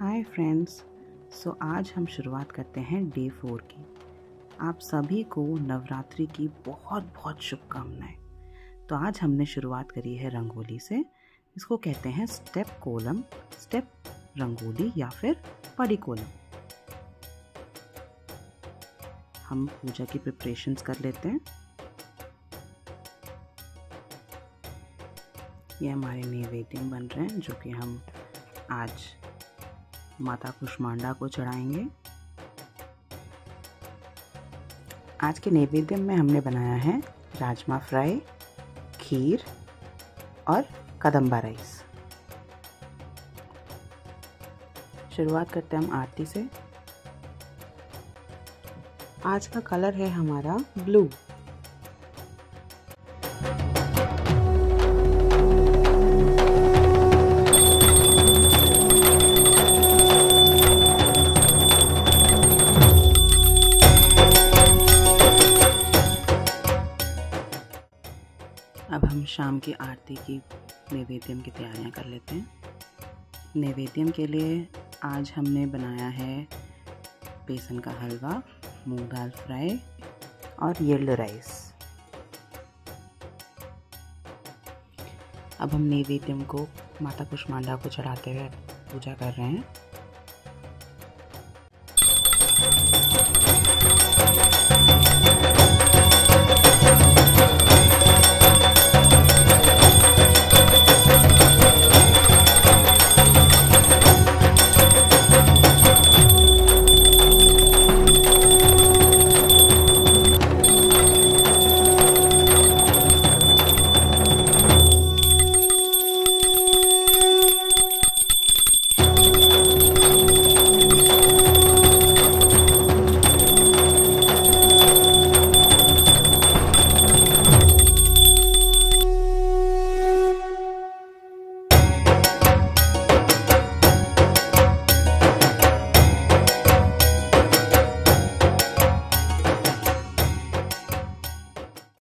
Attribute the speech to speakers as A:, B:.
A: Hi friends so आज हम शुरुआत करते हैं डे फोर की। आप सभी को नवरात्रि की बहुत बहुत शुभकामनाएँ। तो आज हमने शुरुआत करी है रंगोली से। इसको कहते हैं स्टेप कोलम स्टेप रंगोली या फिर पड़ी कोलम हम पूजा की प्रिपरेशंस कर लेते हैं। ये हमारे नैवेद्य बन रहे हैं, जो कि हम आज माता कुष्मांडा को चढ़ाएँगे। आज के नैवेद्य में हमने बनाया है राजमा फ्राई, खीर और कदम्बा राइस। शुरुआत करते हैं हम आरती से। आज का कलर है हमारा ब्लू। अब हम शाम की आरती की नैवेद्यम की तैयारियाँ कर लेते हैं। नैवेद्यम के लिए आज हमने बनाया है बेसन का हलवा, मूंग दाल फ्राई और येल्लो राइस। अब हम नैवेद्यम को माता कुष्मांडा को चढ़ाते हुए पूजा कर रहे हैं।